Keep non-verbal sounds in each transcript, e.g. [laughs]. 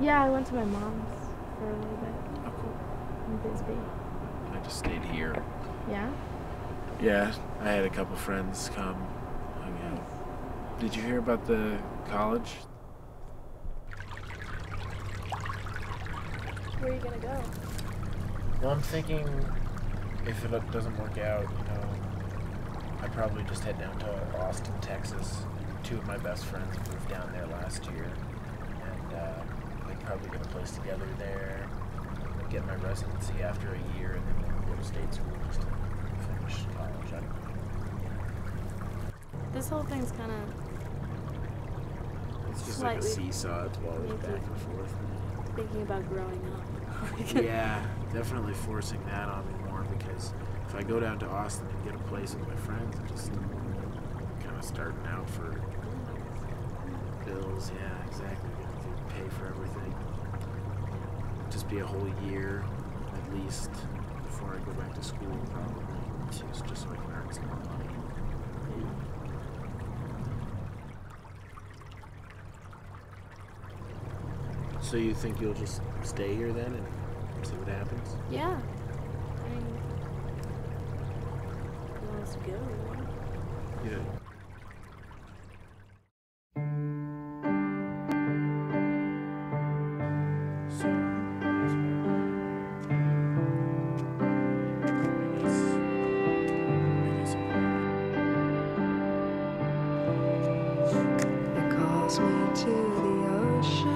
Yeah, I went to my mom's for a little bit Oh, cool. in Bisbee. I just stayed here. Yeah? Yeah, I had a couple friends come. Hung out. Did you hear about the college? Where are you gonna go? Well, I'm thinking if it doesn't work out, you know, I'd probably just head down to Austin, Texas. Two of my best friends moved down there last year, and uh, probably get a place together there. Get my residency after a year, and then go to state school just to finish college. I don't know. This whole thing's kind of It's just like a seesaw. It's always Maybe. back and forth. thinking about growing up. [laughs] [laughs] yeah, definitely forcing that on me more because if I go down to Austin and get a place with my friends, I'm just kind of starting out for bills. Yeah, exactly. Gonna have to pay for everything. Just be a whole year at least before I go back to school, probably. Just, just so I can earn some more money. So you think you'll just stay here then and see what happens? Yeah. I mean, to go? Yeah. Calls me to the ocean,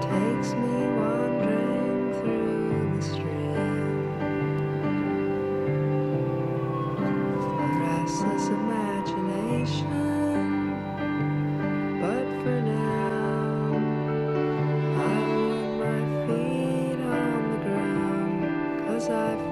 takes me wandering through the stream. Restless imagination, but for now, I want my feet on the ground, 'cause I feel.